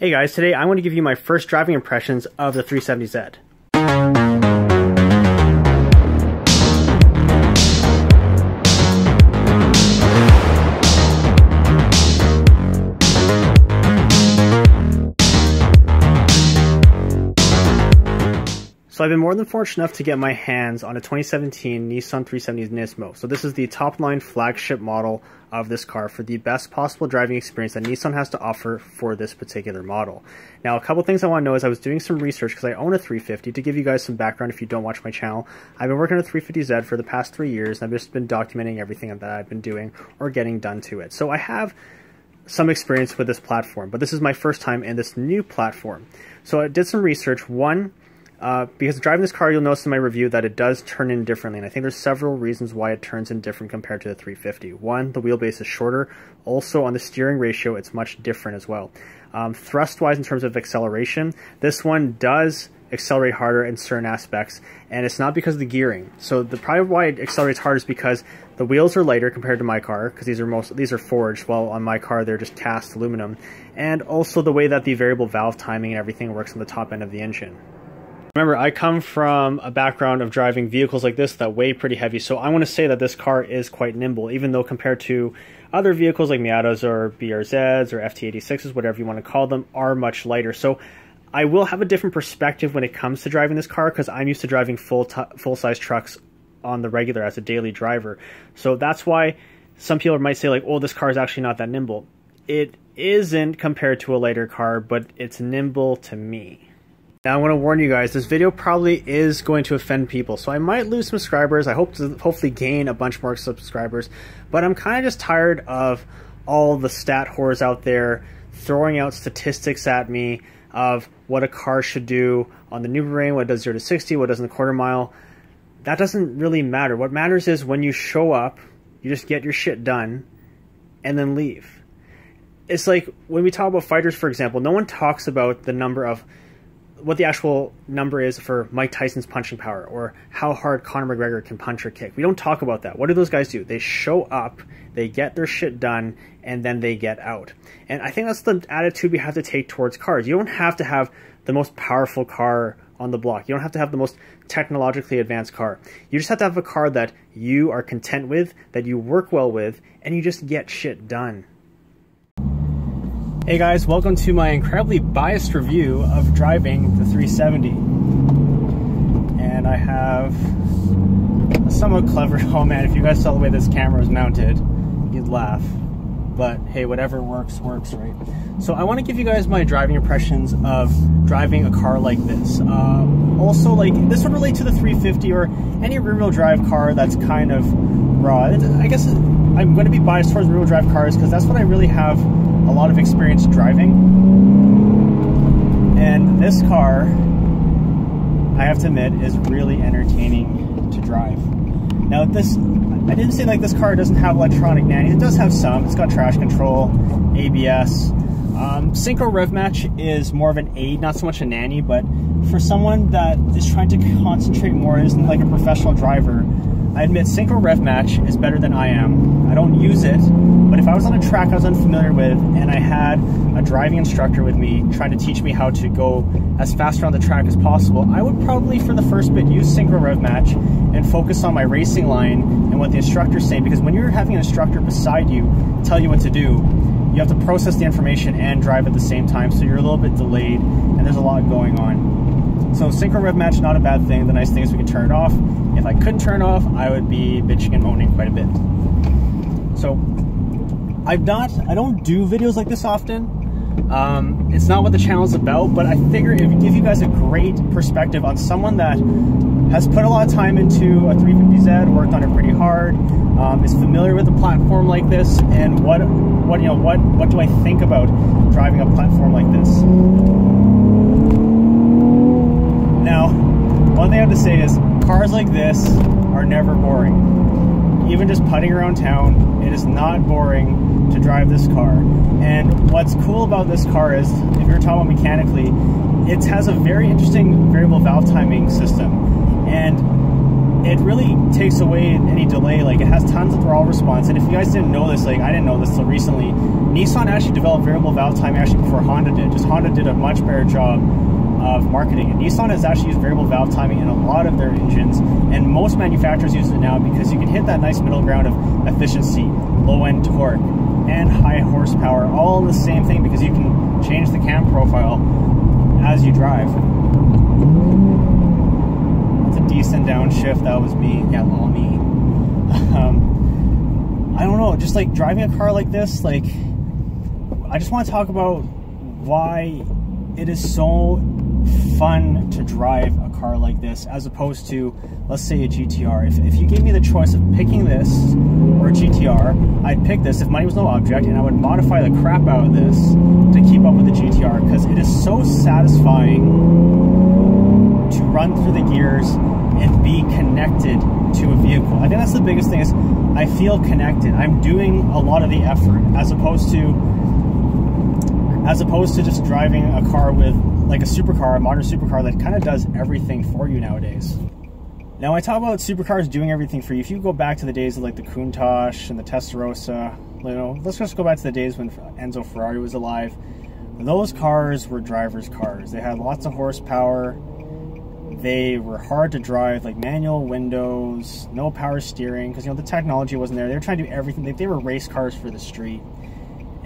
Hey guys, today I want to give you my first driving impressions of the 370Z. So I've been more than fortunate enough to get my hands on a 2017 Nissan 370 Nismo. So this is the top line flagship model of this car for the best possible driving experience that Nissan has to offer for this particular model. Now a couple things I want to know is I was doing some research because I own a 350 to give you guys some background if you don't watch my channel. I've been working on a 350Z for the past three years and I've just been documenting everything that I've been doing or getting done to it. So I have some experience with this platform, but this is my first time in this new platform. So I did some research. One, uh, because driving this car, you'll notice in my review that it does turn in differently, and I think there's several reasons why it turns in different compared to the 350. One, the wheelbase is shorter. Also, on the steering ratio, it's much different as well. Um, Thrust-wise, in terms of acceleration, this one does accelerate harder in certain aspects, and it's not because of the gearing. So the probably why it accelerates harder is because the wheels are lighter compared to my car, because these are most these are forged, while on my car they're just cast aluminum, and also the way that the variable valve timing and everything works on the top end of the engine. Remember, I come from a background of driving vehicles like this that weigh pretty heavy, so I want to say that this car is quite nimble, even though compared to other vehicles like Miatas or BRZs or FT86s, whatever you want to call them, are much lighter. So I will have a different perspective when it comes to driving this car because I'm used to driving full full size trucks on the regular as a daily driver. So that's why some people might say like, "Oh, this car is actually not that nimble." It isn't compared to a lighter car, but it's nimble to me. I want to warn you guys, this video probably is going to offend people, so I might lose subscribers. I hope to hopefully gain a bunch more subscribers, but I'm kind of just tired of all the stat whores out there throwing out statistics at me of what a car should do on the new Nürburgring, what does 0 to 60, what does in the quarter mile. That doesn't really matter. What matters is when you show up, you just get your shit done and then leave. It's like when we talk about fighters, for example, no one talks about the number of what the actual number is for Mike Tyson's punching power or how hard Conor McGregor can punch or kick. We don't talk about that. What do those guys do? They show up, they get their shit done, and then they get out. And I think that's the attitude we have to take towards cars. You don't have to have the most powerful car on the block. You don't have to have the most technologically advanced car. You just have to have a car that you are content with, that you work well with, and you just get shit done. Hey guys, welcome to my incredibly biased review of driving the 370. And I have a somewhat clever, oh man, if you guys saw the way this camera is mounted, you'd laugh. But hey, whatever works, works, right? So I want to give you guys my driving impressions of driving a car like this. Uh, also, like, this would relate to the 350 or any rear-wheel drive car that's kind of raw. I guess I'm going to be biased towards rear-wheel drive cars because that's what I really have a lot of experience driving. And this car, I have to admit, is really entertaining to drive. Now this, I didn't say like this car doesn't have electronic nanny. It does have some. It's got traction control, ABS. Um, Synchro Rev Match is more of an aid, not so much a nanny, but for someone that is trying to concentrate more, isn't like a professional driver, I admit Synchro Rev Match is better than I am. I don't use it, but if I was on a track I was unfamiliar with and I had a driving instructor with me trying to teach me how to go as fast around the track as possible, I would probably for the first bit use Synchro Rev Match and focus on my racing line and what the instructor's saying because when you're having an instructor beside you tell you what to do, you have to process the information and drive at the same time, so you're a little bit delayed and there's a lot going on. So synchro rev match, not a bad thing. The nice thing is we can turn it off if I couldn't turn off, I would be bitching and moaning quite a bit. So I've not, I don't do videos like this often. Um, it's not what the channel is about, but I figure it would give you guys a great perspective on someone that has put a lot of time into a 350Z, worked on it pretty hard, um, is familiar with a platform like this, and what, what you know, what, what do I think about driving a platform like this? Now, one thing I have to say is cars like this are never boring. Even just putting around town, it is not boring to drive this car. And what's cool about this car is, if you're talking about mechanically, it has a very interesting variable valve timing system. And it really takes away any delay. Like it has tons of throttle response. And if you guys didn't know this, like I didn't know this till recently, Nissan actually developed variable valve timing actually before Honda did. Just Honda did a much better job of marketing. And Nissan has actually used variable valve timing in a lot of their engines, and most manufacturers use it now because you can hit that nice middle ground of efficiency, low end torque, and high horsepower, all the same thing because you can change the cam profile as you drive. That's a decent downshift. That was me. Yeah, all me. um, I don't know. Just like driving a car like this, like I just want to talk about why it is so fun to drive a car like this as opposed to, let's say, a GTR. If, if you gave me the choice of picking this or a GTR, I'd pick this if money was no object and I would modify the crap out of this to keep up with the GTR because it is so satisfying to run through the gears and be connected to a vehicle. I think that's the biggest thing is I feel connected. I'm doing a lot of the effort as opposed to as opposed to just driving a car with like a supercar, a modern supercar that kind of does everything for you nowadays. Now, I talk about supercars doing everything for you. If you go back to the days of like the Countach and the Testarossa, you know, let's just go back to the days when Enzo Ferrari was alive. Those cars were drivers' cars. They had lots of horsepower. They were hard to drive, like manual windows, no power steering, because you know the technology wasn't there. They were trying to do everything. They, they were race cars for the street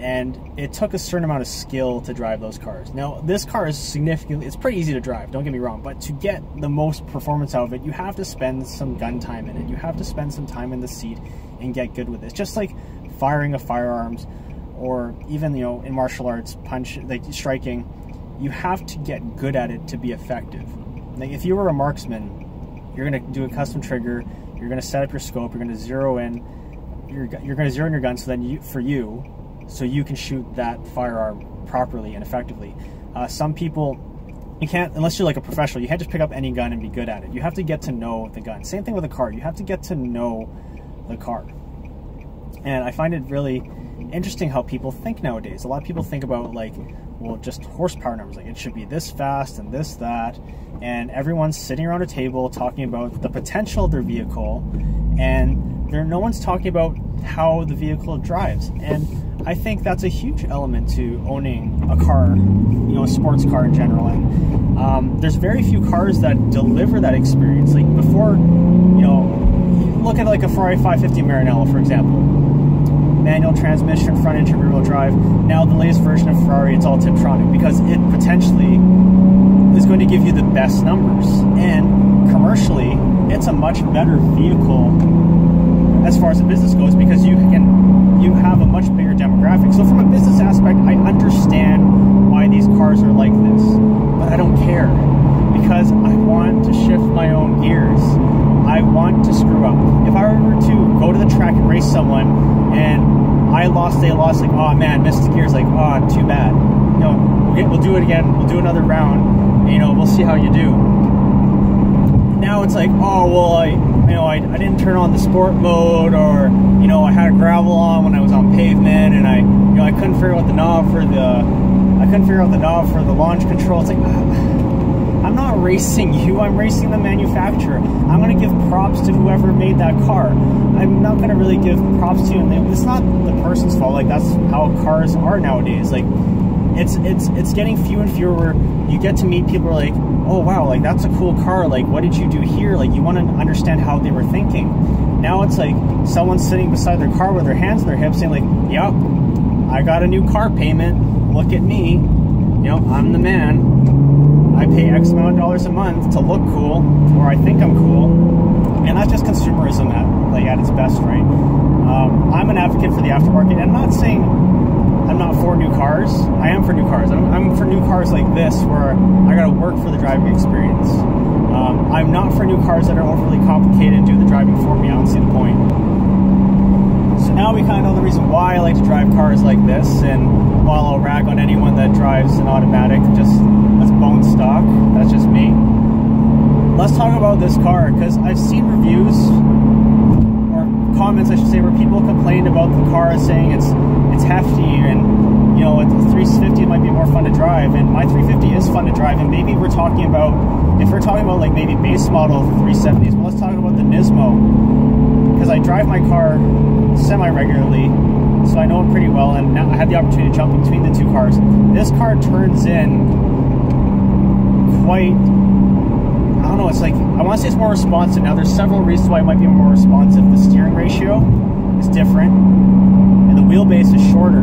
and it took a certain amount of skill to drive those cars. Now, this car is significantly, it's pretty easy to drive, don't get me wrong, but to get the most performance out of it, you have to spend some gun time in it. You have to spend some time in the seat and get good with it. just like firing a firearms or even, you know, in martial arts, punch, like striking, you have to get good at it to be effective. Like if you were a marksman, you're going to do a custom trigger, you're going to set up your scope, you're going to zero in, you're, you're going to zero in your gun so then you, for you, so you can shoot that firearm properly and effectively. Uh, some people, you can't, unless you're like a professional, you can't just pick up any gun and be good at it. You have to get to know the gun. Same thing with a car. You have to get to know the car. And I find it really interesting how people think nowadays. A lot of people think about like, well, just horsepower numbers. Like it should be this fast and this, that. And everyone's sitting around a table talking about the potential of their vehicle. And there, no one's talking about how the vehicle drives. And I think that's a huge element to owning a car, you know, a sports car in general. And um, there's very few cars that deliver that experience. Like before, you know, look at like a Ferrari 550 Maranello, for example. Manual transmission, front engine, rear wheel drive. Now the latest version of Ferrari, it's all Tiptronic because it potentially is going to give you the best numbers. And commercially, it's a much better vehicle as far as the business goes because you can you have a much bigger demographic. So from a business aspect, I understand why these cars are like this, but I don't care because I want to shift my own gears. I want to screw up. If I were to go to the track and race someone and I lost, they lost, like, oh man, missed the gears, like, oh, too bad. You know, we'll do it again, we'll do another round, and, you know, we'll see how you do. Now it's like, oh, well, I, you know, I, I didn't turn on the sport mode or, you know, I had a gravel on when I was on pavement and I, you know, I couldn't figure out the knob for the, I couldn't figure out the knob for the launch control. It's like, I'm not racing you, I'm racing the manufacturer. I'm going to give props to whoever made that car. I'm not going to really give props to you. It's not the person's fault. Like, that's how cars are nowadays. Like, it's it's it's getting few and fewer. Where you get to meet people are like oh wow like that's a cool car. Like what did you do here? Like you want to understand how they were thinking. Now it's like someone sitting beside their car with their hands on their hips saying like yep i got a new car payment. Look at me. You know i'm the man. I pay x amount of dollars a month to look cool or i think i'm cool. And that's just consumerism at like at its best right? Um, i'm an advocate for the aftermarket. I'm not saying I'm not for new cars. I am for new cars. I'm, I'm for new cars like this where I got to work for the driving experience. Um, I'm not for new cars that are overly complicated and do the driving for me. I don't see the point. So now we kind of know the reason why I like to drive cars like this. And while I'll rag on anyone that drives an automatic, just that's bone stock. That's just me. Let's talk about this car because I've seen reviews or comments, I should say, where people complained about the car saying it's it's hefty and you know, a 350 might be more fun to drive, and my 350 is fun to drive. And maybe we're talking about, if we're talking about like maybe base model 370s, well, let's talk about the Nismo because I drive my car semi regularly, so I know it pretty well. And now I had the opportunity to jump between the two cars. This car turns in quite. I don't know. It's like I want to say it's more responsive. Now, there's several reasons why it might be more responsive. The steering ratio is different, wheelbase is shorter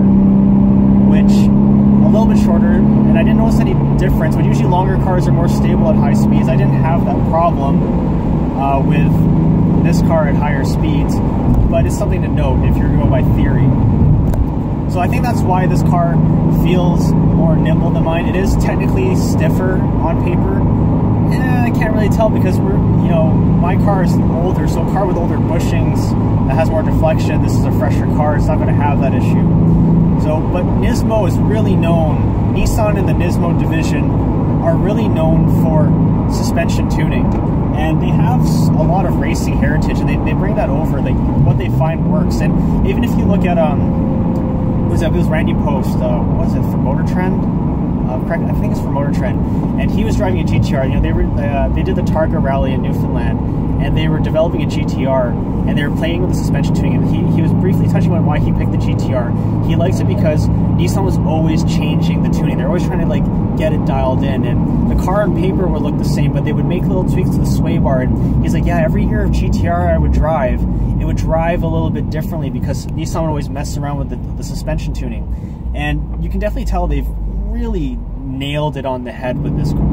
which a little bit shorter, and I didn't notice any difference. But usually longer cars are more stable at high speeds. I didn't have that problem uh, with this car at higher speeds, but it's something to note if you're going by theory. So I think that's why this car feels more nimble than mine. It is technically stiffer on paper. Can't really tell because we're, you know, my car is older, so a car with older bushings that has more deflection, this is a fresher car, it's not going to have that issue. So, but Nismo is really known, Nissan and the Nismo division are really known for suspension tuning. And they have a lot of racing heritage and they, they bring that over, like what they find works. And even if you look at, um, was that, it was Randy Pobst, uh, was it, for Motor Trend? Uh, correct, I think it's for Motor Trend. And he was driving a GTR, you know, they, were, uh, they did the Targa rally in Newfoundland and they were developing a GTR and they were playing with the suspension tuning and he, he was briefly touching on why he picked the GTR. He likes it because Nissan was always changing the tuning. They're always trying to like get it dialed in and the car on paper would look the same but they would make little tweaks to the sway bar and he's like yeah every year of GTR I would drive it would drive a little bit differently because Nissan would always mess around with the, the suspension tuning and you can definitely tell they've really nailed it on the head with this car.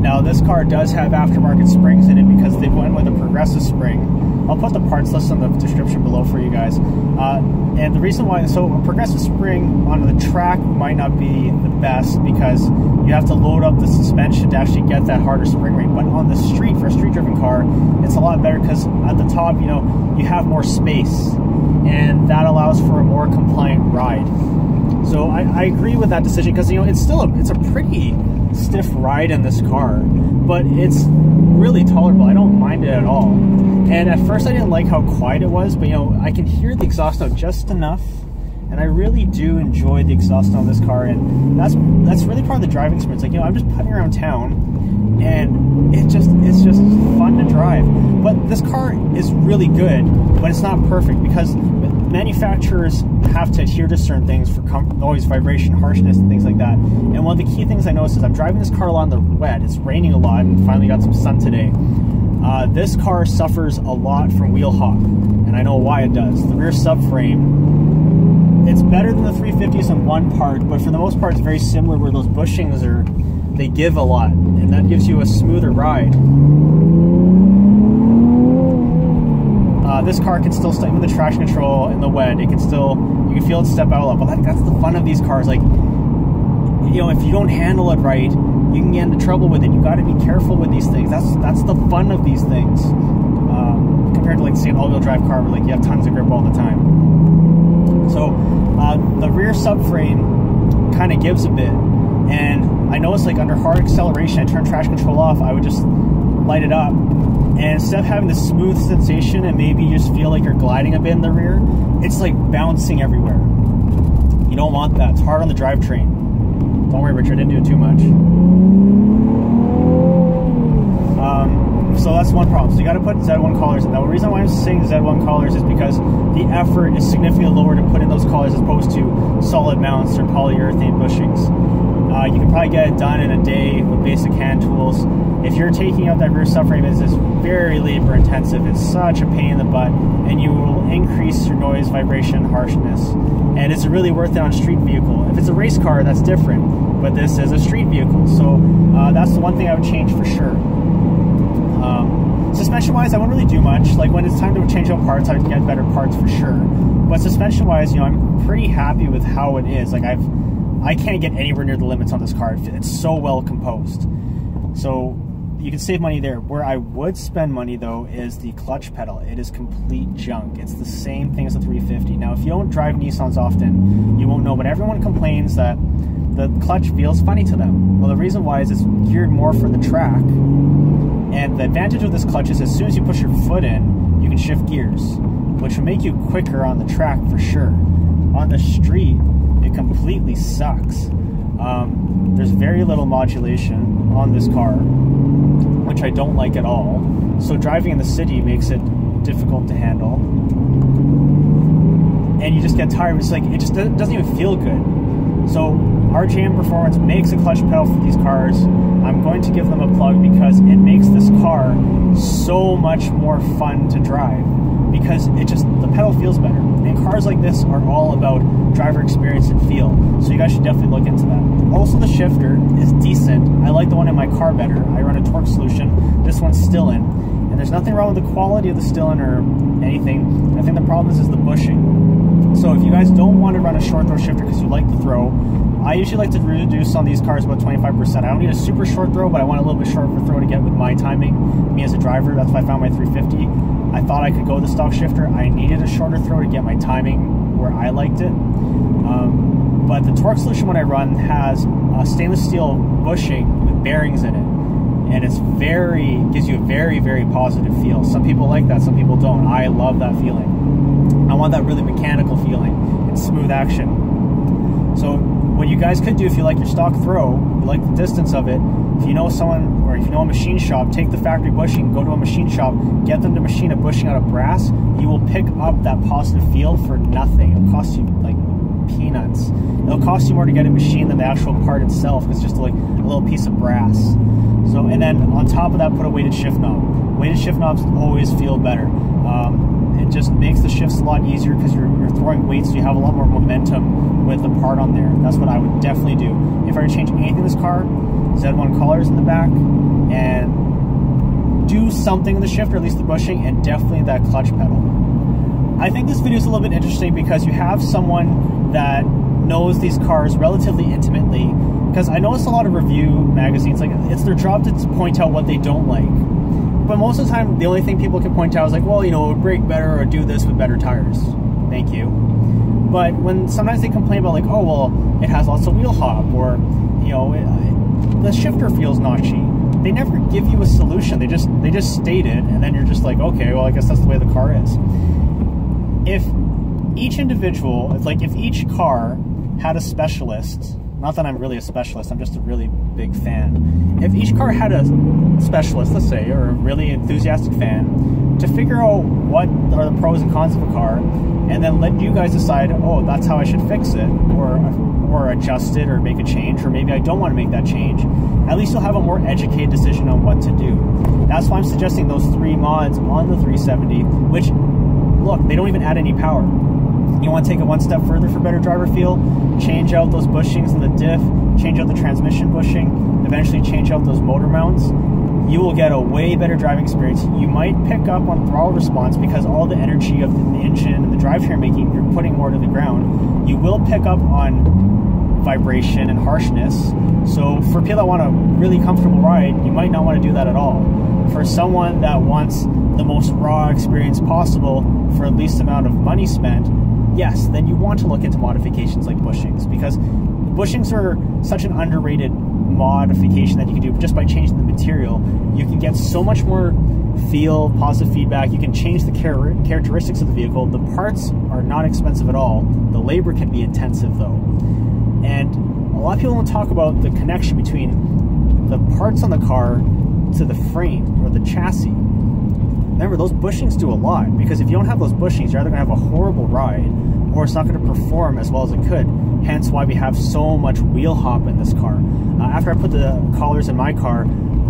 Now this car does have aftermarket springs in it because they went with a progressive spring. I'll put the parts list in the description below for you guys. Uh, and the reason why, so a progressive spring on the track might not be the best because you have to load up the suspension to actually get that harder spring rate. But on the street, for a street driven car, it's a lot better because at the top, you know, you have more space and that allows for a more compliant ride. So I, I agree with that decision because, you know, it's still a, it's a pretty stiff ride in this car, but it's really tolerable. I don't mind it at all. And at first I didn't like how quiet it was, but you know, I can hear the exhaust note just enough I really do enjoy the exhaust on this car and that's that's really part of the driving experience. Like, you know, I'm just putting around town and it just it's just fun to drive. But this car is really good, but it's not perfect because manufacturers have to adhere to certain things for noise, vibration, harshness, and things like that. And one of the key things I noticed is I'm driving this car along the wet. It's raining a lot, and finally got some sun today. Uh, this car suffers a lot from wheel hop, and I know why it does. The rear subframe, it's better than the 350s in one part, but for the most part, it's very similar. Where those bushings are, they give a lot, and that gives you a smoother ride. Uh, this car can still stay with the traction control in the wet. It can still, you can feel it step out a lot. But like, that's the fun of these cars. Like, you know, if you don't handle it right, you can get into trouble with it. You got to be careful with these things. That's that's the fun of these things. Um, compared to like say an all-wheel drive car where like you have tons of grip all the time. Rear subframe kind of gives a bit, and I noticed like under hard acceleration, I turn traction control off. I would just light it up and instead of having the smooth sensation and maybe you just feel like you're gliding a bit in the rear, it's like bouncing everywhere. You don't want that. It's hard on the drivetrain. Don't worry, Richard, I didn't do it too much. Um, so that's one problem. So you got to put Z1 collars in. Now, the reason why I'm saying Z1 collars is because the effort is significantly lower to put in those collars as opposed to solid mounts or polyurethane bushings. Uh, you can probably get it done in a day with basic hand tools. If you're taking out that rear subframe, it's, very labor intensive. It's such a pain in the butt, and you will increase your noise, vibration, harshness. And it's really worth it on a street vehicle. If it's a race car, that's different, but this is a street vehicle, so uh, that's the one thing I would change for sure. Um, suspension wise, I won't really do much. Like when it's time to change out parts, I'd get better parts for sure. But suspension wise, you know, I'm pretty happy with how it is. Like I've I can't get anywhere near the limits on this car. It's so well composed. So you can save money there. Where I would spend money though is the clutch pedal. It is complete junk. It's the same thing as the 350. Now, if you don't drive Nissans often, you won't know, but everyone complains that the clutch feels funny to them. Well, the reason why is it's geared more for the track. And the advantage of this clutch is as soon as you push your foot in, you can shift gears, which will make you quicker on the track for sure. on the street, it completely sucks. Um, there's very little modulation on this car, which I don't like at all. So driving in the city makes it difficult to handle, and you just get tired. It's like it just doesn't even feel good. So RJM Performance makes a clutch pedal for these cars. I'm going to give them a plug because it makes this car so much more fun to drive because it just the pedal feels better. And cars like this are all about driver experience and feel. So you guys should definitely look into that. Also the shifter is decent. I like the one in my car better. I run a torque solution. This one's Stillen. And there's nothing wrong with the quality of the Stillen or anything. I think the problem is, is the bushing. So if you guys don't want to run a short throw shifter because you like the throw, I usually like to reduce on these cars about 25%. I don't need a super short throw, but I want a little bit shorter throw to get with my timing, me as a driver. That's why I found my 350. I thought I could go the stock shifter. I needed a shorter throw to get my timing where I liked it. Um, but the torque solution when I run has a stainless steel bushing with bearings in it. And it's very, gives you a very, very positive feel. Some people like that, some people don't. I love that feeling. I want that really mechanical feeling and smooth action. So what you guys could do if you like your stock throw, you like the distance of it, if you know someone or if you know a machine shop, take the factory bushing, go to a machine shop, get them to machine a bushing out of brass, you will pick up that positive feel for nothing. It'll cost you like peanuts. It'll cost you more to get it machined than the actual part itself. It's just like a little piece of brass. So, and then on top of that, put a weighted shift knob. Weighted shift knobs always feel better. Um, it just makes the shifts a lot easier because you're, you're throwing weights, so you have a lot more momentum with the part on there. That's what I would definitely do. If I were to change anything in this car, Z1 collars in the back, and do something in the shift, or at least the bushing, and definitely that clutch pedal. I think this video is a little bit interesting because you have someone that knows these cars relatively intimately. Because I notice a lot of review magazines, like it's their job to point out what they don't like but most of the time, the only thing people can point out is like, well, you know, it would brake better or do this with better tires. Thank you. But when sometimes they complain about like, oh, well, it has lots of wheel hop or, you know, it, it, the shifter feels notchy. They never give you a solution. They just they just state it, and then you're just like, okay, well, I guess that's the way the car is. If each individual, it's like if each car had a specialist not that I'm really a specialist, I'm just a really big fan. If each car had a specialist, let's say, or a really enthusiastic fan, to figure out what are the pros and cons of a car, and then let you guys decide, oh, that's how I should fix it, or or adjust it, or make a change, or maybe I don't want to make that change. At least you'll have a more educated decision on what to do. That's why I'm suggesting those three mods on the 370, which, look, they don't even add any power you want to take it one step further for better driver feel, change out those bushings in the diff, change out the transmission bushing, eventually change out those motor mounts. You will get a way better driving experience. You might pick up on throttle response because all the energy of the engine and the drivetrain making, you're putting more to the ground. You will pick up on vibration and harshness. So for people that want a really comfortable ride, you might not want to do that at all. For someone that wants the most raw experience possible for the least amount of money spent, yes, then you want to look into modifications like bushings because bushings are such an underrated modification that you can do just by changing the material. You can get so much more feel, positive feedback. You can change the char characteristics of the vehicle. The parts are not expensive at all. The labor can be intensive though. And a lot of people don't talk about the connection between the parts on the car to the frame or the chassis remember those bushings do a lot because if you don't have those bushings, you're either going to have a horrible ride or it's not going to perform as well as it could. Hence why we have so much wheel hop in this car. Uh, after I put the collars in my car,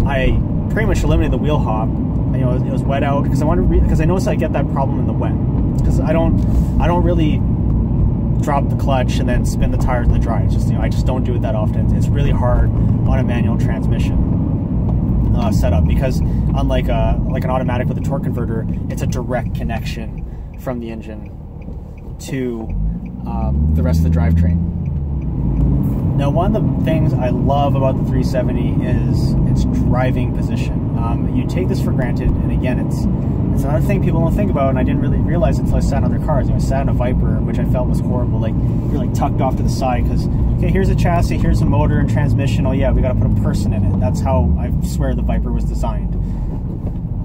I pretty much eliminated the wheel hop. You know, it was wet out because I wanted because I noticed I get that problem in the wet because I don't I don't really drop the clutch and then spin the tires in the dry. It's just you know I just don't do it that often. It's really hard on a manual transmission uh, setup because unlike a, like an automatic with a torque converter, it's a direct connection from the engine to um, the rest of the drivetrain. Now, one of the things I love about the 370 is its driving position. Um, you take this for granted, and again, it's it's another thing people don't think about, and I didn't really realize until I sat in other cars. I sat in a Viper, which I felt was horrible. Like you're like tucked off to the side because okay, here's a chassis, here's a motor and transmission. Oh yeah, we got to put a person in it. That's how I swear the Viper was designed.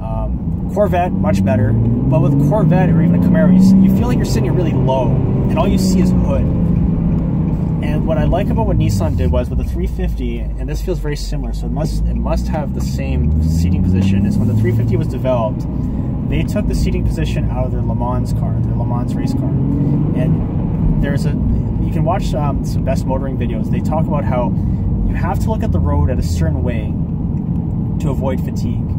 Um, Corvette, much better. But with Corvette or even a Camaro, you, you feel like you're sitting really low, and all you see is hood. And what I like about what Nissan did was with the 350, and this feels very similar, so it must it must have the same seating position. Is when the 350 was developed, they took the seating position out of their Le Mans car, their Le Mans race car, and there's a you can watch um, some best motoring videos. They talk about how you have to look at the road at a certain way to avoid fatigue.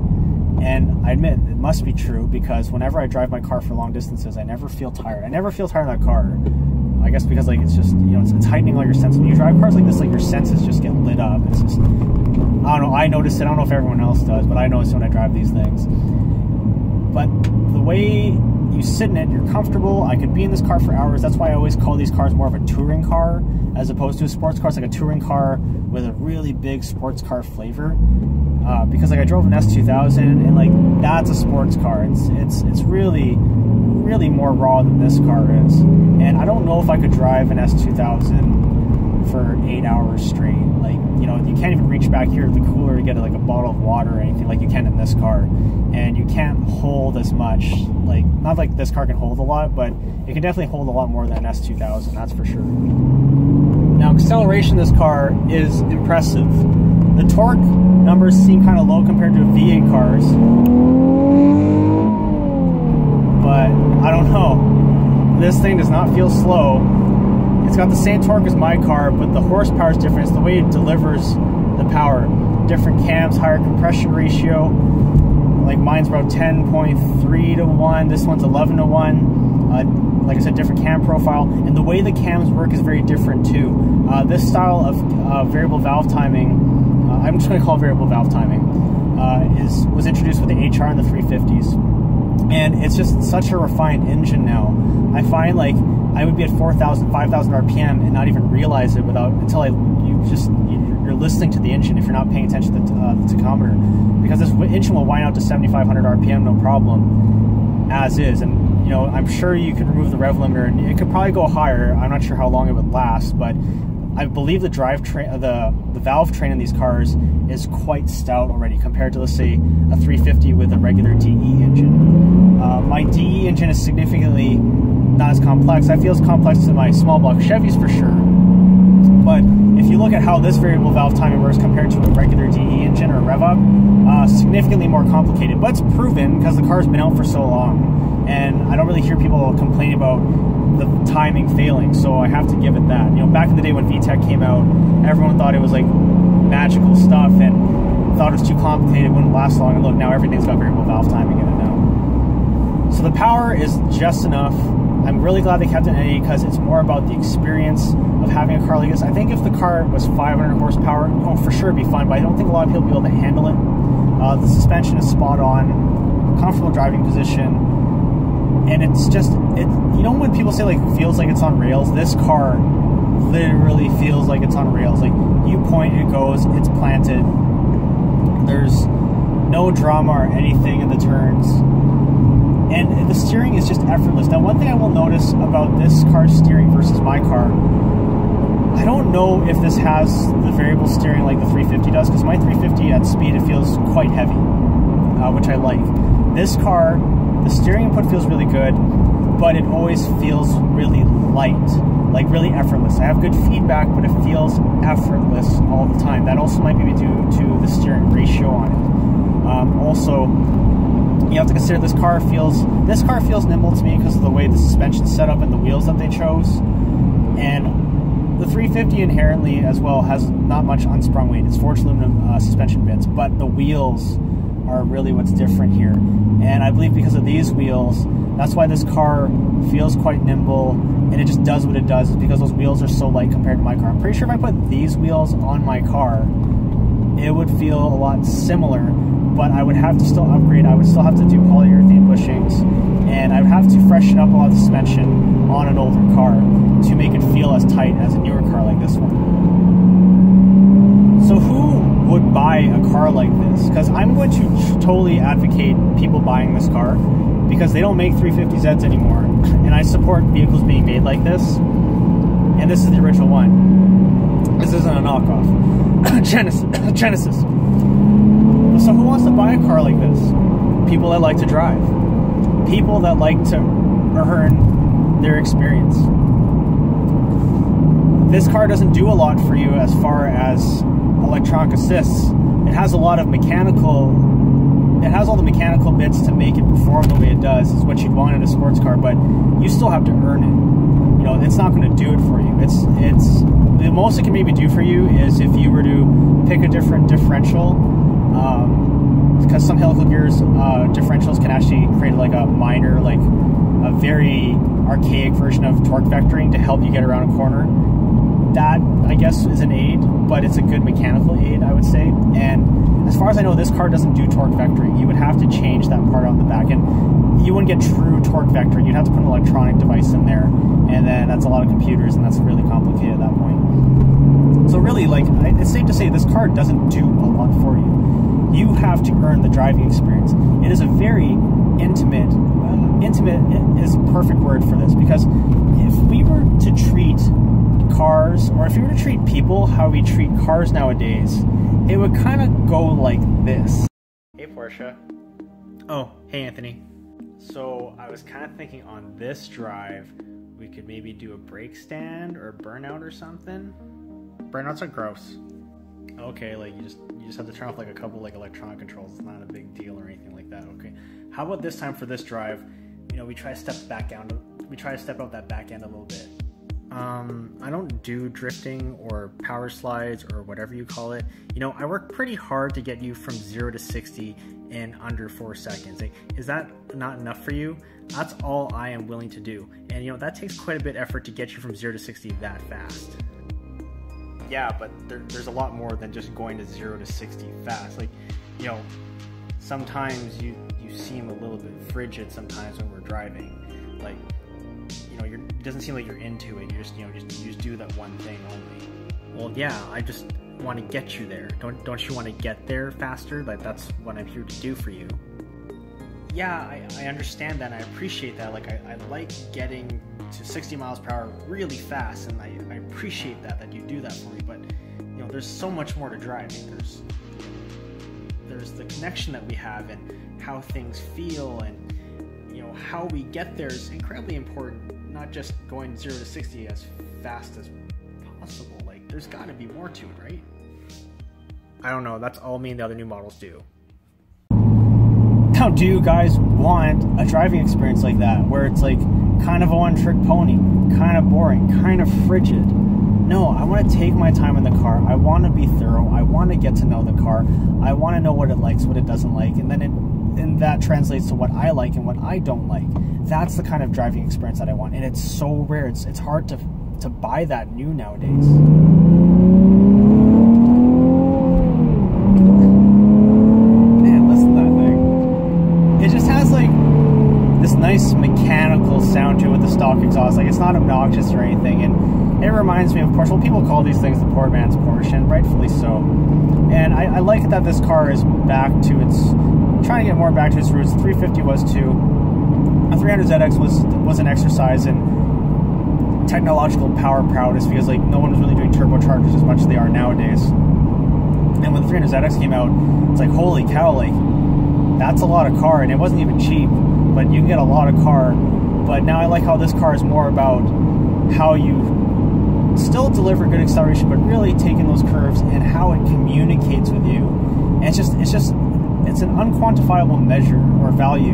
And I admit it must be true because whenever I drive my car for long distances, I never feel tired. I never feel tired in that car. I guess because like it's just you know it's, heightening all your senses. When you drive cars like this, like your senses just get lit up. It's just I don't know. I notice it. I don't know if everyone else does, but I notice when I drive these things. But the way you sit in it, you're comfortable. I could be in this car for hours. That's why I always call these cars more of a touring car as opposed to a sports car. It's like a touring car with a really big sports car flavor. Uh, because like I drove an S2000 and like that's a sports car. It's it's it's really really more raw than this car is. And I don't know if I could drive an S2000 for eight hours straight. You know, you can't even reach back here to the cooler to get like a bottle of water or anything like you can in this car. And you can't hold as much. Like, not like this car can hold a lot, but it can definitely hold a lot more than an S2000, that's for sure. Now, acceleration this car is impressive. The torque numbers seem kind of low compared to V8 cars but I don't know. This thing does not feel slow. It's got the same torque as my car, but the horsepower is different. It's the way it delivers the power. Different cams, higher compression ratio. Like mine's about 10.3 to 1. This one's 11 to 1. Uh, like I said, different cam profile. And the way the cams work is very different too. Uh, this style of uh, variable valve timing, uh, I'm just going to call variable valve timing, uh, is was introduced with the HR and the 350s and it's just such a refined engine now. I find like I would be at 4,000, 5,000 RPM and not even realize it without until I you just you're listening to the engine if you're not paying attention to the, uh, the tachometer because this engine will wind out to 7,500 RPM no problem as is and you know I'm sure you could remove the rev limiter and it could probably go higher. I'm not sure how long it would last, but I believe the drive train, the the valve train in these cars is quite stout already compared to let's say a 350 with a regular DE engine. Uh, my DE engine is significantly not as complex. I feel as complex as my small block Chevys for sure. But if you look at how this variable valve timing works compared to a regular DE engine or rev up, uh, significantly more complicated. But it's proven because the car's been out for so long, and I don't really hear people complain about the timing failing, so I have to give it that. You know, back in the day when VTEC came out, everyone thought it was like magical stuff and thought it was too complicated, wouldn't last long. And look, now everything's got variable valve timing in it now. So the power is just enough. I'm really glad they kept it in because it's more about the experience of having a car like this. I think if the car was 500 horsepower, oh, for sure it'd be fine, but I don't think a lot of people will be able to handle it. Uh, the suspension is spot on, comfortable driving position and it's just it you know when people say like feels like it's on rails this car literally feels like it's on rails. Like you point it goes it's planted. There's no drama or anything in the turns. And the steering is just effortless. Now one thing i will notice about this car's steering versus my car i don't know if this has the variable steering like the 350 does because my 350 at speed it feels quite heavy uh, which i like. This car the steering input feels really good, but it always feels really light, like really effortless. I have good feedback, but it feels effortless all the time. That also might be due to the steering ratio on it. Um, also, you have to consider this car feels this car feels nimble to me because of the way the suspension set up and the wheels that they chose. And the 350 inherently as well has not much unsprung weight. It's forged aluminum uh, suspension bits, but the wheels are really what's different here. And I believe because of these wheels, that's why this car feels quite nimble and it just does what it does is because those wheels are so light compared to my car. I'm pretty sure if I put these wheels on my car, it would feel a lot similar, but I would have to still upgrade. I would still have to do polyurethane bushings and I would have to freshen up a lot of suspension on an older car to make it feel as tight as a newer car like this one. So who buy a car like this because I'm going to totally advocate people buying this car because they don't make 350Zs anymore and I support vehicles being made like this and this is the original one. This isn't a knockoff. Genesis Genesis. So who wants to buy a car like this? People that like to drive, people that like to earn their experience. This car doesn't do a lot for you as far as electronic assists. It has a lot of mechanical it has all the mechanical bits to make it perform the way it does is what you'd want in a sports car but you still have to earn it. You know it's not going to do it for you. It's it's the most it can maybe do for you is if you were to pick a different differential um, because some helical gears uh, differentials can actually create like a minor like a very archaic version of torque vectoring to help you get around a corner that I guess is an aid, but it's a good mechanical aid, I would say. And as far as I know, this car doesn't do torque vectoring. You would have to change that part on the back, and you wouldn't get true torque vectoring. You'd have to put an electronic device in there, and then that's a lot of computers, and that's really complicated at that point. So really, like, it's safe to say this car doesn't do a lot for you. You have to earn the driving experience. It is a very intimate, intimate is perfect word for this because if we were to treat cars, or if you were to treat people how we treat cars nowadays, it would kind of go like this. Hey, Porsche. Oh, hey, Anthony. So I was kind of thinking on this drive, we could maybe do a brake stand or a burnout or something. Burnouts are gross. Okay, like you just you just have to turn off like a couple like electronic controls. It's not a big deal or anything like that. Okay. How about this time for this drive? You know, we try to step back down. We try to step out that back end a little bit. Um, I don't do drifting or power slides or whatever you call it. You know, I work pretty hard to get you from zero to 60 in under four seconds. Like, is that not enough for you? That's all I am willing to do. And you know, that takes quite a bit of effort to get you from zero to 60 that fast. Yeah, but there, there's a lot more than just going to zero to 60 fast. Like, you know, sometimes you, you seem a little bit frigid sometimes when we're driving. Like, know, you're, it doesn't seem like you're into it. You just, you know, just you just do that one thing only. Well, yeah, I just want to get you there. Don't don't you want to get there faster? Like that's what I'm here to do for you. Yeah, I, I understand that. I appreciate that. Like I, I like getting to 60 miles per hour really fast, and I, I appreciate that that you do that for me. But you know, there's so much more to driving. There's there's the connection that we have and how things feel and how we get there is incredibly important not just going 0 to 60 as fast as possible like there's got to be more to it right i don't know that's all me and the other new models do now do you guys want a driving experience like that where it's like kind of a one trick pony kind of boring kind of frigid no, I want to take my time in the car. I want to be thorough. I want to get to know the car. I want to know what it likes, what it doesn't like, and then it and that translates to what I like and what I don't like. That's the kind of driving experience that I want, and it's so rare. It's it's hard to to buy that new nowadays. Man, listen to that thing. It just has like this nice mechanical sound to it with the stock exhaust. Like it's not obnoxious or anything, and it reminds me of Porsche. Well, people call these things the poor man's Porsche, and rightfully so. And I, I like that this car is back to its trying to get more back to its roots. The 350 was too. A 300ZX was was an exercise in technological power prowess because like no one was really doing turbochargers as much as they are nowadays. And when the 300ZX came out, it's like holy cow, like that's a lot of car, and it wasn't even cheap, but you can get a lot of car. But now I like how this car is more about how you still deliver good acceleration, but really taking those curves and how it communicates with you. And it's just it's just it's an unquantifiable measure or value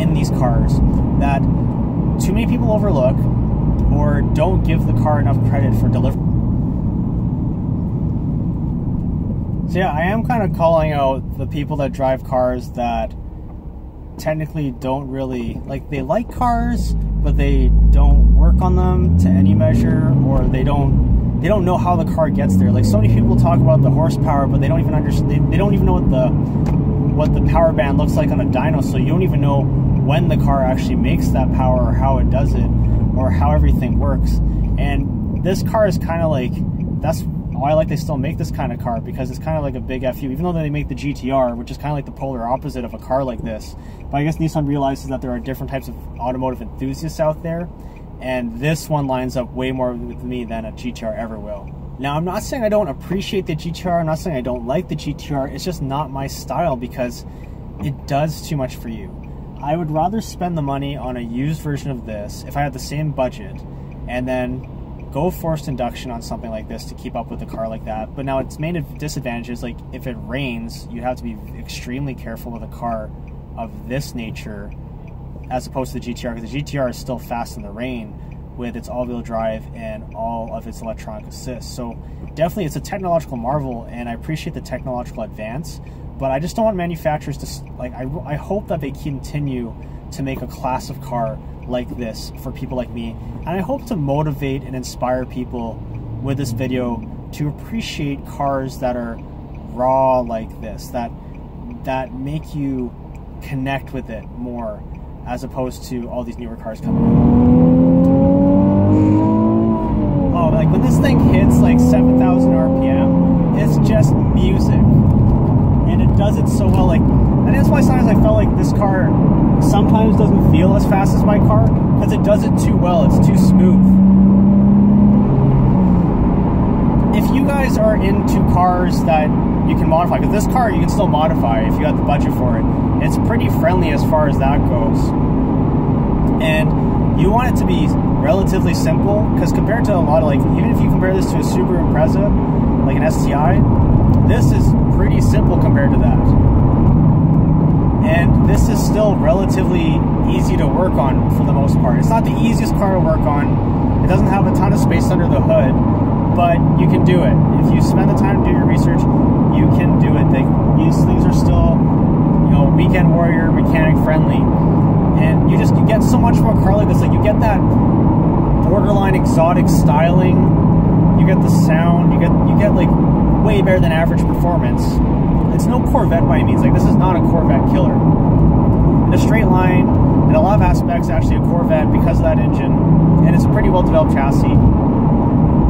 in these cars that too many people overlook or don't give the car enough credit for delivering. So yeah, I am kind of calling out the people that drive cars that technically don't really like they like cars, but they don't work on them to any measure, or they don't they don't know how the car gets there. Like so many people talk about the horsepower, but they don't even understand. They, they don't even know what the what the power band looks like on a dyno, so you don't even know when the car actually makes that power or how it does it or how everything works. And this car is kind of like that's why I like they still make this kind of car because it's kind of like a big FU, even though they make the GTR, which is kind of like the polar opposite of a car like this. But I guess Nissan realizes that there are different types of automotive enthusiasts out there, and this one lines up way more with me than a GTR ever will. Now, I'm not saying I don't appreciate the GTR. I'm not saying I don't like the GTR. It's just not my style because it does too much for you. I would rather spend the money on a used version of this if I had the same budget and then go forced induction on something like this to keep up with a car like that. But now its main disadvantage is like if it rains, you'd have to be extremely careful with a car of this nature as opposed to the GTR because the GTR is still fast in the rain with its all-wheel drive and all of its electronic assist. So definitely it's a technological marvel and I appreciate the technological advance, but I just don't want manufacturers to like I, I hope that they continue to make a class of car like this for people like me. And I hope to motivate and inspire people with this video to appreciate cars that are raw like this, that that make you connect with it more as opposed to all these newer cars coming Oh, like when this thing hits like 7,000 RPM, it's just music. And it does it so well. Like, and that's why sometimes I felt like this car sometimes doesn't feel as fast as my car because it does it too well. It's too smooth. If you guys are into cars that you can modify, because this car you can still modify if you got the budget for it. It's pretty friendly as far as that goes. And you want it to be relatively simple, because compared to a lot of like, even if you compare this to a Subaru Impreza, like an STI, this is pretty simple compared to that. And this is still relatively easy to work on for the most part. It's not the easiest car to work on. It doesn't have a ton of space under the hood, but you can do it. If you spend the time to do your research, you can do it. They, these things are still, you know, weekend warrior, mechanic friendly, and you just you get so much car like this. Like you get that borderline exotic styling, you get the sound, you get you get like way better than average performance. It's no Corvette by any means. Like this is not a Corvette killer. In a straight line, in a lot of aspects, actually a Corvette because of that engine, and it's a pretty well developed chassis.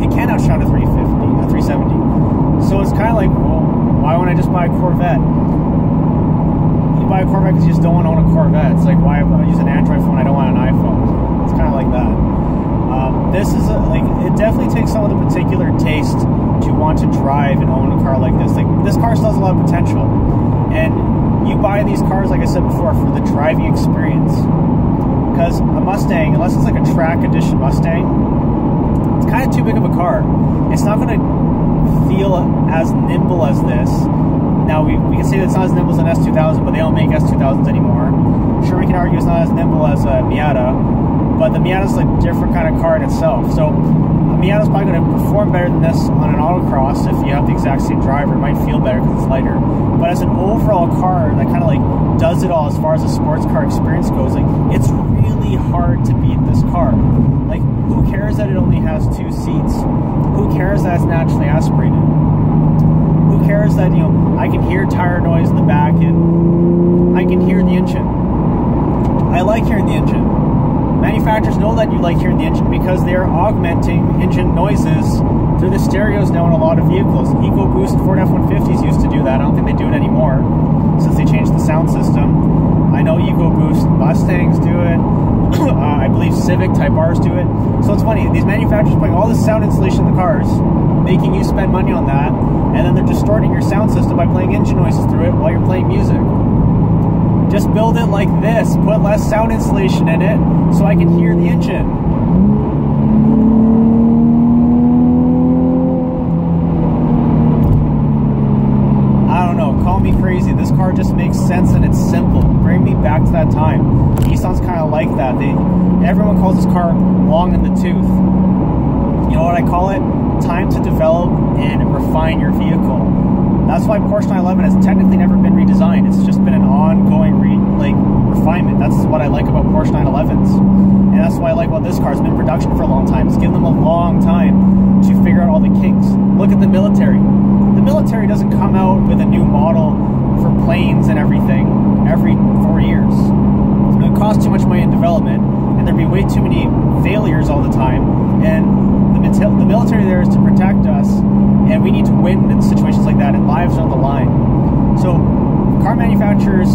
It can outshine a 350, a 370. So it's kind of like, well, why wouldn't I just buy a Corvette? Buy a Corvette because you just don't want to own a Corvette. It's like, why use an Android phone? I don't want an iPhone. It's kind of like that. Um, this is a, like, it definitely takes some of the particular taste to want to drive and own a car like this. Like, this car still has a lot of potential. And you buy these cars, like I said before, for the driving experience. Because a Mustang, unless it's like a track edition Mustang, it's kind of too big of a car. It's not going to feel as nimble as this. Now, we, we can say that it's not as nimble as an S2000, but they don't make S2000s anymore. Sure, we can argue it's not as nimble as a Miata, but the Miata's a different kind of car in itself. So, a Miata's probably going to perform better than this on an autocross if you have the exact same driver. It might feel better because it's lighter. But as an overall car that kind of like does it all as far as the sports car experience goes, like it's really hard to beat this car. Like, who cares that it only has two seats? Who cares that it's naturally aspirated? Cares that, you know, I can hear tire noise in the back and I can hear the engine? I like hearing the engine. Manufacturers know that you like hearing the engine because they are augmenting engine noises through the stereos now in a lot of vehicles. EcoBoost Ford F-150s used to do that. I don't think they do it anymore since they changed the sound system. I know EcoBoost Mustangs do it. uh, I believe Civic Type R's do it. So it's funny, these manufacturers putting all this sound insulation in the cars, making you spend money on that, and then they're distorting your sound system by playing engine noises through it while you're playing music. Just build it like this. Put less sound insulation in it so I can hear the engine. I don't know. Call me crazy. This car just makes sense and it's simple. Bring me back to that time. Nissan's kind of like that. They everyone calls this car long in the tooth. You know what I call it? Time to develop and refine your vehicle. That's why Porsche 911 has technically never been redesigned. It's just been an ongoing re, like refinement. That's what I like about Porsche 911s, and that's why I like about this car. It's been in production for a long time. It's given them a long time to figure out all the kinks. Look at the military. The military doesn't come out with a new model for planes and everything every four years. Would cost too much money in development, and there'd be way too many failures all the time. And the, the military there is to protect us and we need to win in situations like that, and lives are on the line. So, car manufacturers,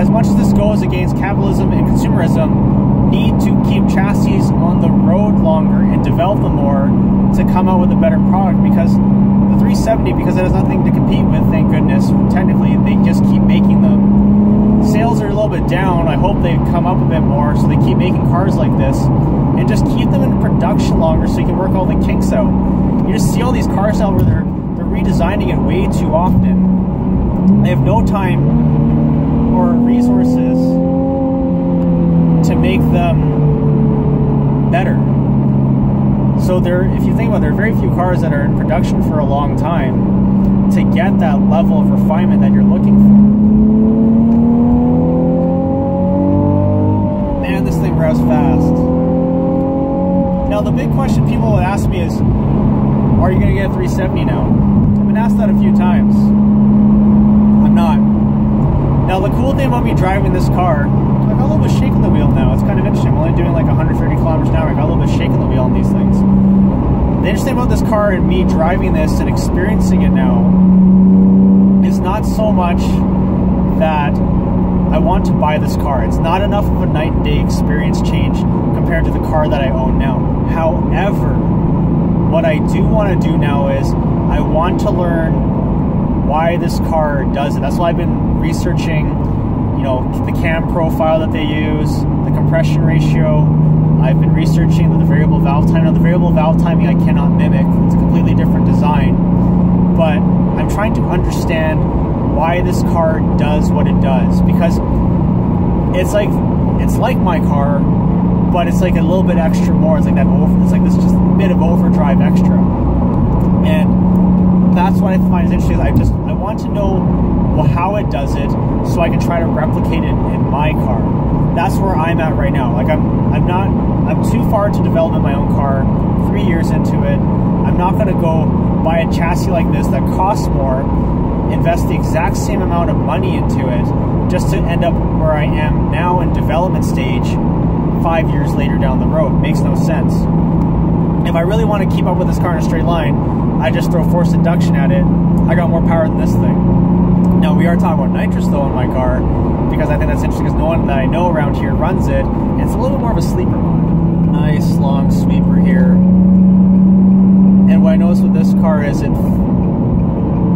as much as this goes against capitalism and consumerism, need to keep chassis on the road longer and develop them more to come out with a better product because the 370, because it has nothing to compete with, thank goodness, technically, they just keep making them. Bit down. I hope they come up a bit more so they keep making cars like this and just keep them in production longer so you can work all the kinks out. You just see all these cars now where they're they're redesigning it way too often. They have no time or resources to make them better. So there, if you think about it, there are very few cars that are in production for a long time to get that level of refinement that you're looking for. Fast. Now the big question people would ask me is, are you going to get a 370 now? I've been asked that a few times. I'm not. Now the cool thing about me driving this car I got a little bit shaking the wheel now. It's kind of interesting. I'm only doing like 130 kilometers an hour. I got a little bit shaking the wheel on these things. The interesting about this car and me driving this and experiencing it now is not so much that I want to buy this car. It's not enough of a night and day experience change compared to the car that I own now. However, what I do want to do now is I want to learn why this car does it. That's why I've been researching you know, the cam profile that they use, the compression ratio. I've been researching the variable valve timing. Now, the variable valve timing I cannot mimic. It's a completely different design. But I'm trying to understand why this car does what it does because it's like it's like my car, but it's like a little bit extra more. It's like that over. It's like this just bit of overdrive extra, and that's what I find is interesting. I just I want to know well, how it does it so I can try to replicate it in my car. That's where I'm at right now. Like I'm I'm not I'm too far to develop in my own car. Three years into it, I'm not gonna go buy a chassis like this that costs more, invest the exact same amount of money into it, just to end up where I am now in development stage five years later down the road. Makes no sense. If I really want to keep up with this car in a straight line, I just throw forced induction at it. I got more power than this thing. Now we are talking about nitrous though in my car because I think that's interesting because no one that I know around here runs it. It's a little bit more of a sleeper mod. Nice long sweeper here. And what I noticed with this car is it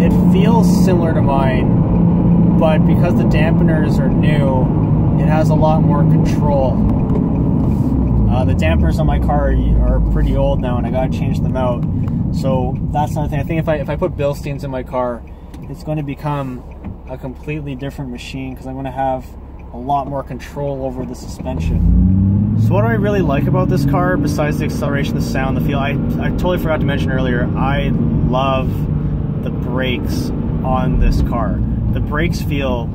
it feels similar to mine, but because the dampeners are new, it has a lot more control. Uh, the dampers on my car are pretty old now, and I gotta change them out. So that's another thing. I think if I if I put Bilsteins in my car, it's going to become a completely different machine because I'm going to have a lot more control over the suspension. So what do I really like about this car besides the acceleration, the sound, the feel? I, I totally forgot to mention earlier, I love the brakes on this car. The brakes feel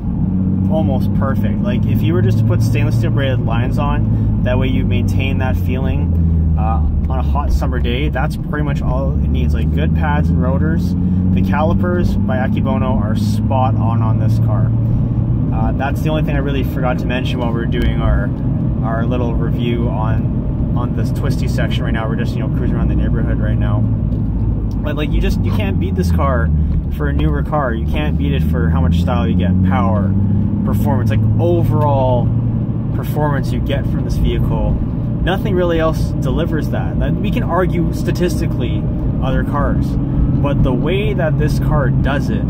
almost perfect. Like if you were just to put stainless steel braided lines on, that way you maintain that feeling uh, on a hot summer day, that's pretty much all it needs. Like good pads and rotors. The calipers by Akebono are spot on on this car. Uh, that's the only thing I really forgot to mention while we are doing our our little review on on this twisty section right now. We're just you know cruising around the neighborhood right now. But like you just you can't beat this car for a newer car. You can't beat it for how much style you get, power, performance, like overall performance you get from this vehicle Nothing really else delivers that. That we can argue statistically other cars, but the way that this car does it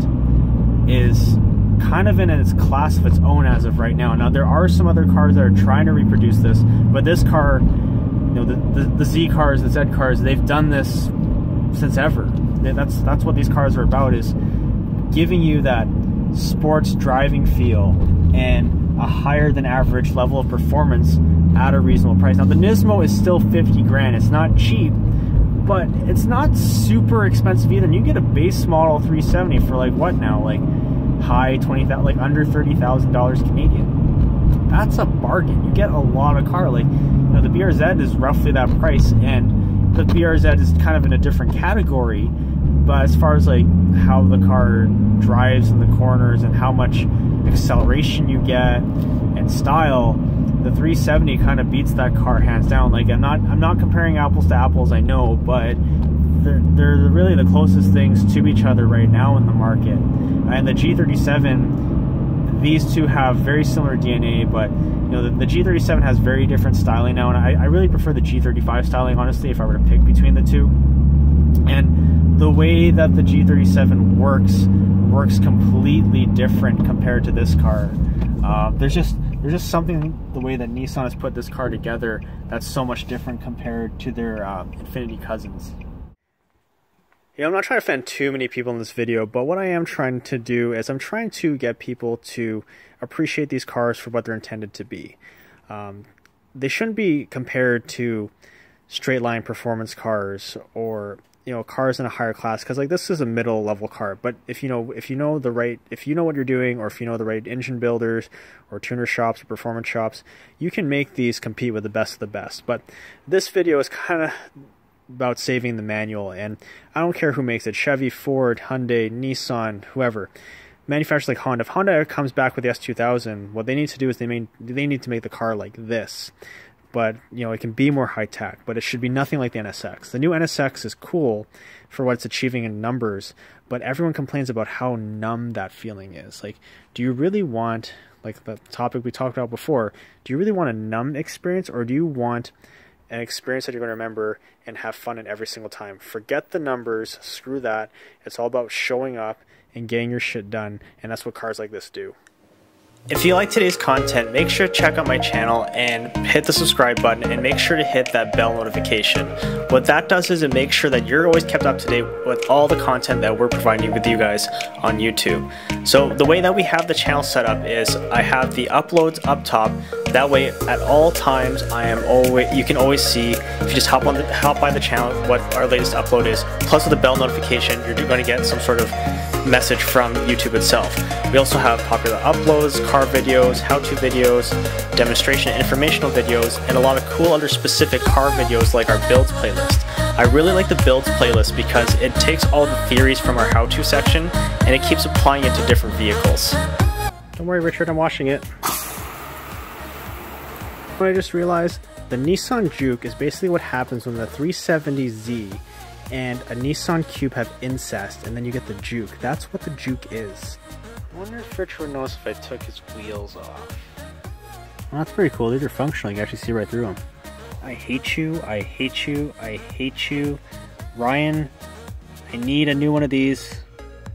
is kind of in its class of its own as of right now. Now there are some other cars that are trying to reproduce this, but this car, you know, the, the, the Z cars, the Z cars, they've done this since ever. That's that's what these cars are about is giving you that sports driving feel and a higher than average level of performance at a reasonable price. Now the Nismo is still 50 grand. It's not cheap, but it's not super expensive either. And you get a base model 370 for like what now? Like high 20,000, like under $30,000 Canadian. That's a bargain. You get a lot of car. Like, you know, the BRZ is roughly that price, and the BRZ is kind of in a different category. But as far as like how the car drives in the corners and how much acceleration you get and style, the 370 kind of beats that car hands down. Like I'm not I'm not comparing apples to apples, I know, but they're, they're really the closest things to each other right now in the market. And the G37, these two have very similar DNA, but you know the, the G37 has very different styling now, and I, I really prefer the G35 styling honestly if I were to pick between the two. And the way that the G37 works works completely different compared to this car. Uh, there's just there's just something the way that Nissan has put this car together that's so much different compared to their um, Infiniti cousins. You know, I'm not trying to offend too many people in this video, but what I am trying to do is I'm trying to get people to appreciate these cars for what they're intended to be. Um, they shouldn't be compared to straight line performance cars or you know cars in a higher class because like this is a middle level car but if you know if you know the right if you know what you're doing or if you know the right engine builders or tuner shops or performance shops you can make these compete with the best of the best but this video is kind of about saving the manual and i don't care who makes it chevy ford hyundai nissan whoever. Manufacturers like honda. If honda comes back with the s2000 what they need to do is they, they need to make the car like this. But you know it can be more high tech but it should be nothing like the nsx the new nsx is cool for what it's achieving in numbers but everyone complains about how numb that feeling is. Like do you really want like the topic we talked about before do you really want a numb experience or do you want an experience that you're going to remember and have fun in every single time forget the numbers screw that it's all about showing up and getting your shit done and that's what cars like this do if you like today's content, make sure to check out my channel and hit the subscribe button and make sure to hit that bell notification. What that does is it makes sure that you're always kept up to date with all the content that we're providing with you guys on YouTube. So the way that we have the channel set up is I have the uploads up top. That way at all times I am always you can always see if you just hop on the hop by the channel what our latest upload is. Plus with the bell notification you're going to get some sort of message from YouTube itself. We also have popular uploads, car videos, how-to videos, demonstration informational videos, and a lot of cool under specific car videos like our builds playlist. I really like the builds playlist because it takes all the theories from our how-to section and it keeps applying it to different vehicles. Don't worry Richard, I'm washing it. What I just realized, the Nissan Juke is basically what happens when the 370Z and a Nissan Cube have incest, and then you get the Juke. That's what the Juke is. I wonder if Richard would notice if I took his wheels off. Well, that's pretty cool. These are functional. You can actually see right through them. I hate you. I hate you. I hate you. Ryan, I need a new one of these.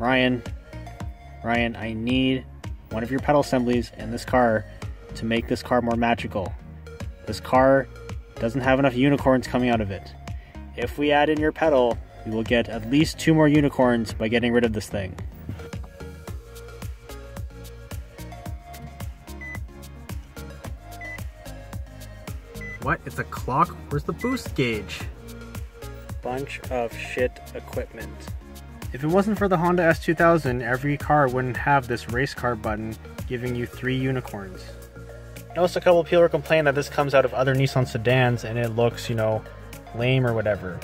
Ryan, Ryan, I need one of your pedal assemblies in this car to make this car more magical. This car doesn't have enough unicorns coming out of it. If we add in your pedal, we will get at least two more unicorns by getting rid of this thing. What? It's a clock? Where's the boost gauge? Bunch of shit equipment. If it wasn't for the Honda S2000, every car wouldn't have this race car button giving you three unicorns. Notice a couple people are complaining that this comes out of other Nissan sedans and it looks, you know, lame or whatever.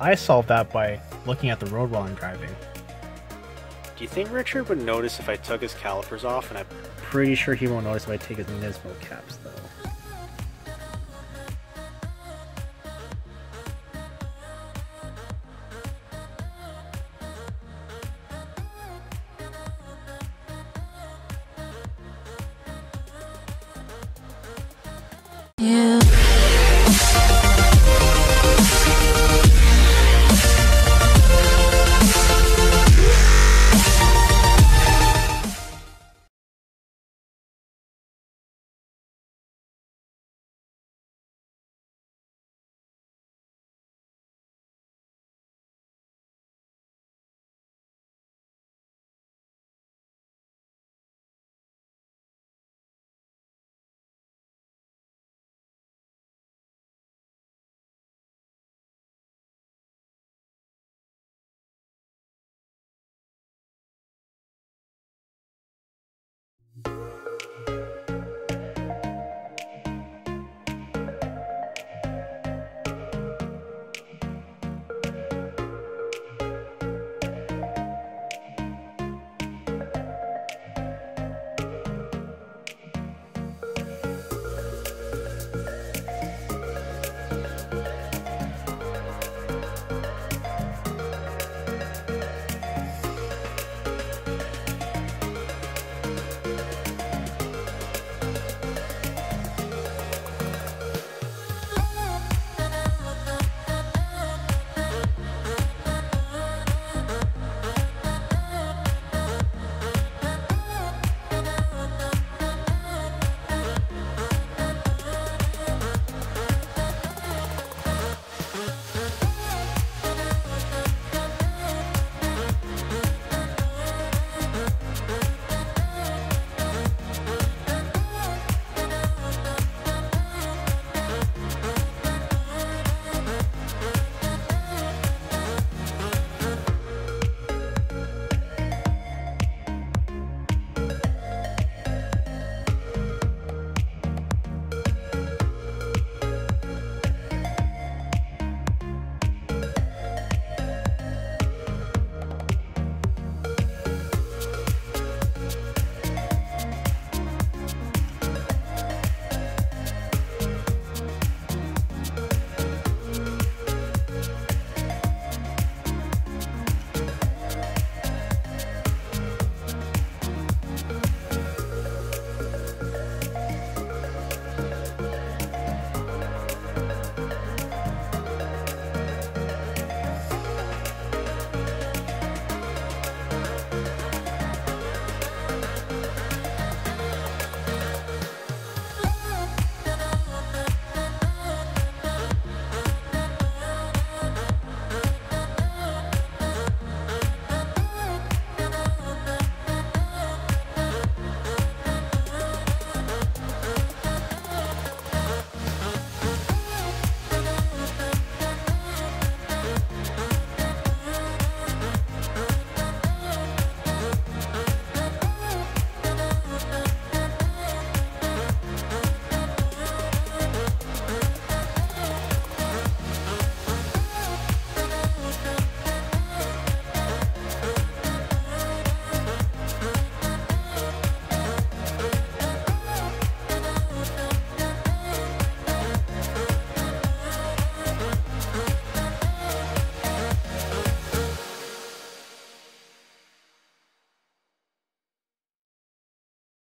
I solved that by looking at the road while I'm driving. Do you think Richard would notice if I took his calipers off? And I'm pretty sure he won't notice if I take his Nismo caps though. You